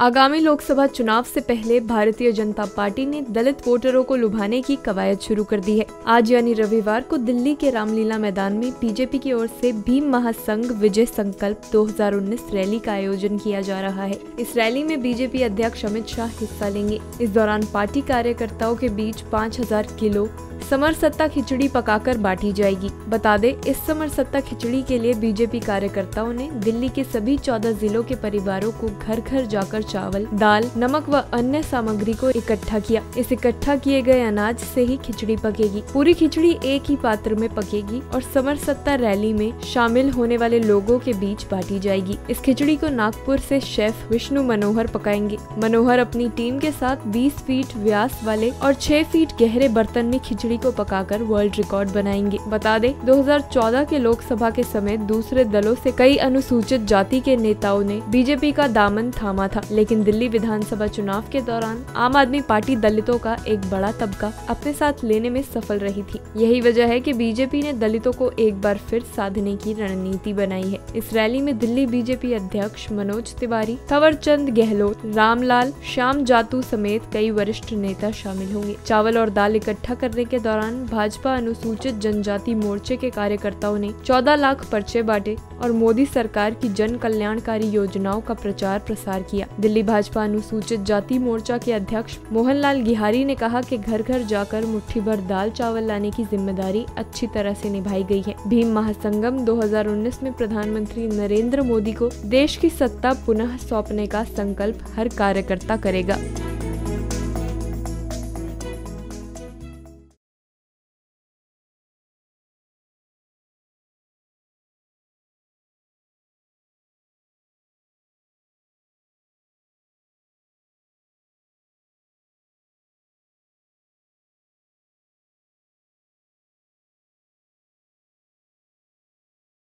आगामी लोकसभा चुनाव से पहले भारतीय जनता पार्टी ने दलित वोटरों को लुभाने की कवायद शुरू कर दी है। आज यानी रविवार को दिल्ली के रामलीला मैदान में बीजेपी की ओर से भीम महासंघ विजय संकल्प 2019 रैली का आयोजन किया जा रहा है। इस रैली में बीजेपी अध्यक्ष अमित शाह हिस्सा लेंगे। इस दौरान पार्टी कार्यकर्ताओं के बीच 5000 किलो समर सत्ता खिचड़ी पकाकर बांटी जाएगी। बता दे, इस समर सत्ता खिचड़ी के लिए बीजेपी कार्यकर्ताओं ने दिल्ली के सभी चौदह जिलों के परिवारों को घर घर जाकर चावल, दाल, नमक व अन्य सामग्री को इकट्ठा किया। इस इकट्ठा किए गए अनाज से ही खिचड़ी पकेगी। पूरी खिचड़ी एक ही पात्र में पकेगी और समर सत्ता रैली में शामिल होने वाले लोगों के बीच बांटी जाएगी। इस खिचड़ी को नागपुर से शेफ विष्णु मनोहर पकाएँगे। मनोहर अपनी टीम के साथ 20 फीट व्यास वाले और 6 फीट गहरे बर्तन में खिचड़ी को पकाकर वर्ल्ड रिकॉर्ड बनाएँगे। बता दें 2014 के लोकसभा के समय दूसरे दलों से कई अनुसूचित जाति के नेताओं ने बीजेपी का दामन थामा था। लेकिन दिल्ली विधानसभा चुनाव के दौरान आम आदमी पार्टी दलितों का एक बड़ा तबका अपने साथ लेने में सफल रही थी। यही वजह है कि बीजेपी ने दलितों को एक बार फिर साधने की रणनीति बनाई है। इस रैली में दिल्ली बीजेपी अध्यक्ष मनोज तिवारी थवर चंद गहलोत, रामलाल, श्याम जातू समेत कई वरिष्ठ नेता शामिल होंगे। चावल और दाल इकट्ठा करने के दौरान भाजपा अनुसूचित जनजाति मोर्चे के कार्यकर्ताओं ने 14 लाख पर्चे बांटे और मोदी सरकार की जन कल्याणकारी योजनाओं का प्रचार प्रसार किया। दिल्ली भाजपा अनुसूचित जाति मोर्चा के अध्यक्ष मोहनलाल गिहारी ने कहा कि घर घर जाकर मुट्ठी भर दाल चावल लाने की ज़िम्मेदारी अच्छी तरह से निभाई गई है। भीम महासंगम 2019 में प्रधानमंत्री नरेंद्र मोदी को देश की सत्ता पुनः सौंपने का संकल्प हर कार्यकर्ता करेगा।